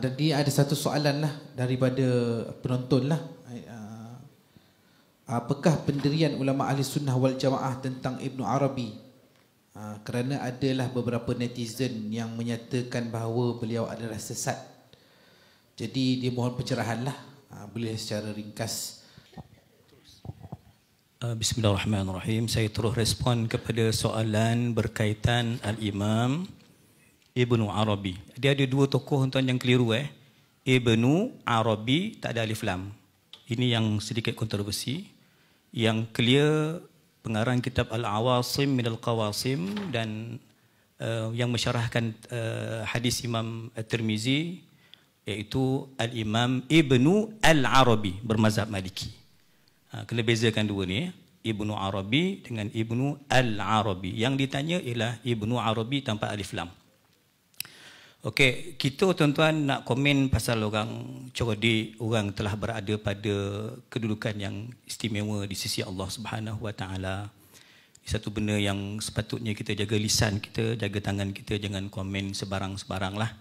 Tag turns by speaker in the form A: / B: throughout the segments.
A: dan dia ada satu soalan lah daripada penonton lah. Uh, apakah pendirian ulama ahli sunnah wal jamaah tentang Ibnu Arabi? Uh, kerana adalah beberapa netizen yang menyatakan bahawa beliau adalah sesat. Jadi dia mohon pencerahan lah. Uh, boleh secara ringkas.
B: Bismillahirrahmanirrahim. Saya terus respon kepada soalan berkaitan Al-Imam Ibnu Arabi. Dia ada dua tokoh tuan yang keliru eh. Ibnu Arabi tak ada alif lam. Ini yang sedikit kontroversi. Yang clear pengarang kitab Al-Awasim min Al-Qawasim dan uh, yang mensyarahkan uh, hadis Imam At-Tirmizi iaitu Al-Imam Ibnu Al-Arabi bermazhab Maliki. Uh, kena bezakan dua ni eh. Ibnu Arabi dengan Ibnu Al-Arabi. Yang ditanya ialah Ibnu Arabi tanpa alif lam. Okey, kita tuan-tuan nak komen pasal orang cerdik, orang telah berada pada kedudukan yang istimewa di sisi Allah Subhanahu Wa Taala. Satu benda yang sepatutnya kita jaga lisan kita, jaga tangan kita jangan komen sebarang-sebarang lah.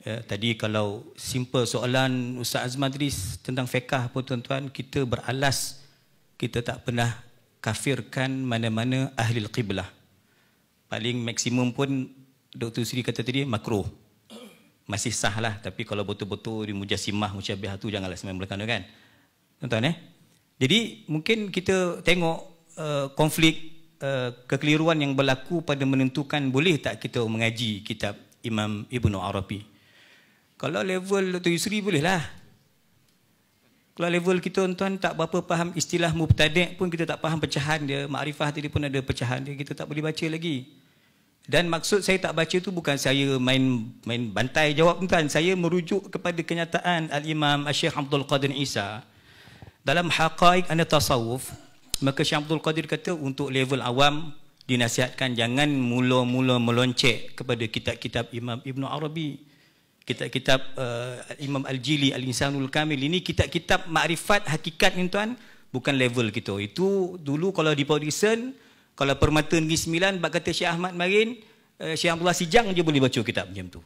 B: Ya, tadi kalau simple soalan Ustaz tadi tentang fiqah pun tuan-tuan, kita beralas kita tak pernah kafirkan mana-mana ahli qiblah. Paling maksimum pun Dr. Sri kata tadi makruh. Masih sah lah. Tapi kalau betul-betul di mujassimah, musyabihah tu janganlah sembahyang belakang kan. Tuan-tuan eh. Jadi mungkin kita tengok uh, konflik uh, kekeliruan yang berlaku pada menentukan boleh tak kita mengaji kitab Imam Ibn Arabi. Kalau level Dr. Yusri boleh lah. Kalau level kita tuan-tuan tak berapa faham istilah mubtadi' pun kita tak faham pecahan dia. Makrifah tadi pun ada pecahan dia. Kita tak boleh baca lagi. Dan maksud saya tak baca tu bukan saya main main bantai jawab tuan. Saya merujuk kepada kenyataan Al-Imam Syekh Abdul Qadir Isa. Dalam haqaiq ana tasawuf, maka Syekh Abdul Qadir kata untuk level awam dinasihatkan jangan mula-mula meloncek kepada kitab-kitab Imam Ibn Arabi. Kitab-kitab uh, Imam Al-Jili Al-Insanul Kamil ini kitab-kitab makrifat hakikat ni tuan bukan level kita. Itu dulu kalau di Paudison kalau permata Negeri Sembilan, bak kata Syekh Ahmad Marin, uh, Syekh Abdullah Sijang je boleh baca kitab macam tu.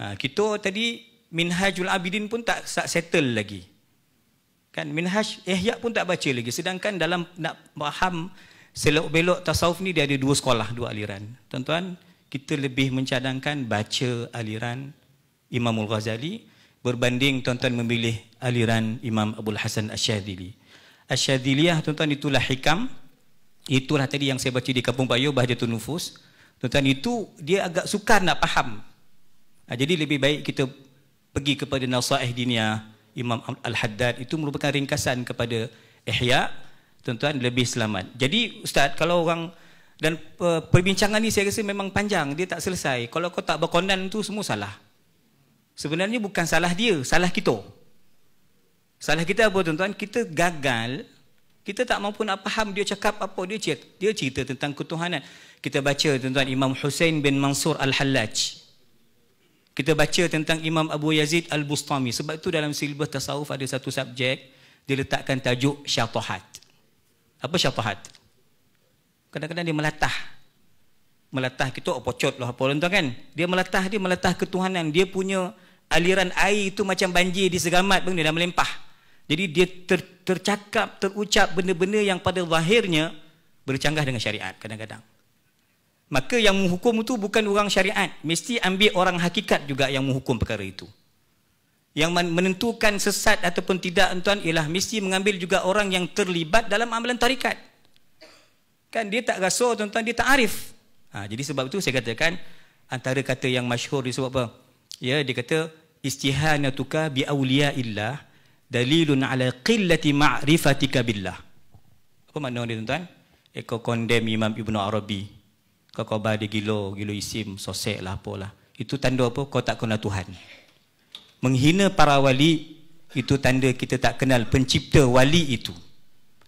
B: Ha, kita tadi Minhajul Abidin pun tak, tak settle lagi. Kan Minhaj Ihya pun tak baca lagi. Sedangkan dalam nak faham selok belok tasawuf ni dia ada dua sekolah, dua aliran. Tuan-tuan, kita lebih mencadangkan baca aliran Imamul Ghazali berbanding tuan-tuan memilih aliran Imam Abdul Hasan Asy-Syadzili. Asy-Syadziliyah tuan-tuan itulah hikam Itulah tadi yang saya baca di Kampung Bayu Bahjatun Nufus. Tuan-tuan itu dia agak sukar nak faham. Ha, jadi lebih baik kita pergi kepada Nasaih Diniyah Imam Al-Haddad itu merupakan ringkasan kepada Ihya. Tuan-tuan lebih selamat. Jadi ustaz kalau orang dan perbincangan ni saya rasa memang panjang, dia tak selesai. Kalau kau tak berkondan tu semua salah. Sebenarnya bukan salah dia, salah kita. Salah kita apa tuan-tuan? Kita gagal kita tak mampu nak faham dia cakap apa dia cerita. Dia cerita tentang ketuhanan. Kita baca tentang Imam Hussein bin Mansur Al-Hallaj. Kita baca tentang Imam Abu Yazid Al-Bustami. Sebab itu dalam silibus tasawuf ada satu subjek dia letakkan tajuk syatahat. Apa syatahat? Kadang-kadang dia melatah. Melatah kita oh, pocot lah apa tuan kan. Dia melatah dia melatah ketuhanan. Dia punya aliran air itu macam banjir di segamat pun dia dah melempah. Jadi dia ter, tercakap, terucap benda-benda yang pada lahirnya bercanggah dengan syariat kadang-kadang. Maka yang menghukum itu bukan orang syariat. Mesti ambil orang hakikat juga yang menghukum perkara itu. Yang menentukan sesat ataupun tidak tuan ialah mesti mengambil juga orang yang terlibat dalam amalan tarikat. Kan dia tak rasa tuan-tuan, dia tak arif. Ha, jadi sebab itu saya katakan antara kata yang masyhur disebut apa? Ya, dia kata istihanatuka bi awliya illah dalilun ala qillati ma'rifatika billah. Apa makna dia tuan-tuan? Eh, kau Imam Ibn Arabi. Kau kau dia gilo, gilo isim, sosek lah apalah. Itu tanda apa? Kau tak kenal Tuhan. Menghina para wali, itu tanda kita tak kenal pencipta wali itu.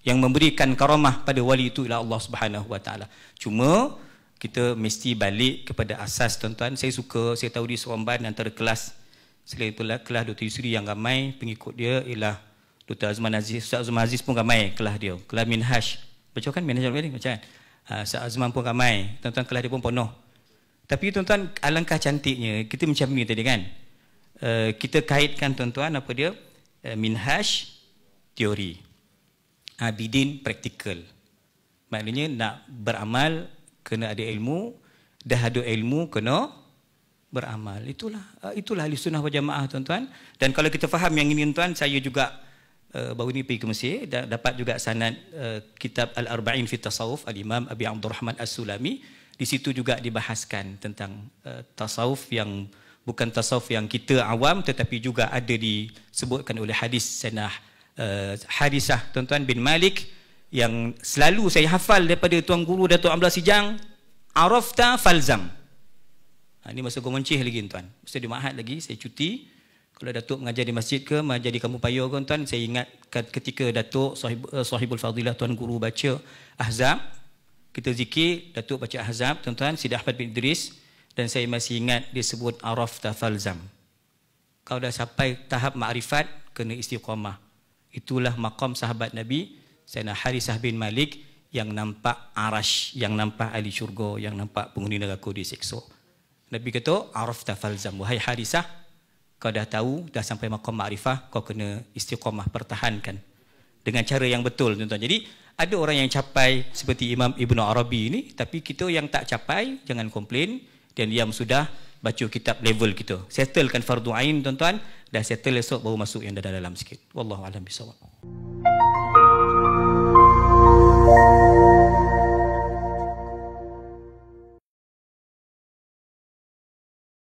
B: Yang memberikan karamah pada wali itu ialah Allah Subhanahu Wa Taala. Cuma kita mesti balik kepada asas tuan-tuan. Saya suka, saya tahu di Seremban antara kelas Selain itulah kelas Dr. Yusri yang ramai pengikut dia ialah Dr. Azman Aziz. Ustaz Azman Aziz pun ramai kelas dia. Kelas Minhaj. Baca kan Minhaj al Macam kan? Ustaz Azman pun ramai. Tuan-tuan kelas dia pun penuh. Tapi tuan-tuan alangkah cantiknya. Kita macam ni tadi kan? uh, kita kaitkan tuan-tuan apa dia uh, minhaj teori abidin praktikal maknanya nak beramal kena ada ilmu dah ada ilmu kena beramal. Itulah uh, itulah ahli sunnah wal jamaah tuan-tuan. Dan kalau kita faham yang ini tuan saya juga uh, baru ni pergi ke Mesir dapat juga sanad uh, kitab al-arba'in fi tasawuf al-imam Abi Abdul Rahman As-Sulami. Di situ juga dibahaskan tentang uh, tasawuf yang bukan tasawuf yang kita awam tetapi juga ada disebutkan oleh hadis sanah uh, hadisah tuan-tuan bin Malik yang selalu saya hafal daripada tuan guru Datuk Amla Sijang arafta falzam Ha, ini masa gomoncih lagi tuan. Masa di Mahat lagi, saya cuti. Kalau Datuk mengajar di masjid ke, mengajar di kamu payah ke tuan, saya ingat ketika Datuk sahib, uh, sahibul fadilah tuan guru baca Ahzab, kita zikir, Datuk baca Ahzab, tuan-tuan, Sidi Ahmad bin Idris, dan saya masih ingat dia sebut Araf Tafalzam. Kalau dah sampai tahap makrifat, kena istiqamah. Itulah makam sahabat Nabi, Sayyidina Harisah bin Malik, yang nampak arash, yang nampak ahli syurga, yang nampak penghuni neraka di sekso. Nabi kata, Arafta falzam. Wahai Harisah, kau dah tahu, dah sampai makam ma'rifah, kau kena istiqamah, pertahankan. Dengan cara yang betul, tuan-tuan. Jadi, ada orang yang capai seperti Imam Ibn Arabi ini, tapi kita yang tak capai, jangan komplain. Dan diam sudah baca kitab level kita. Settlekan fardu ain, tuan-tuan. Dah settle esok, baru masuk yang dah dalam sikit. Wallahualam bisawab.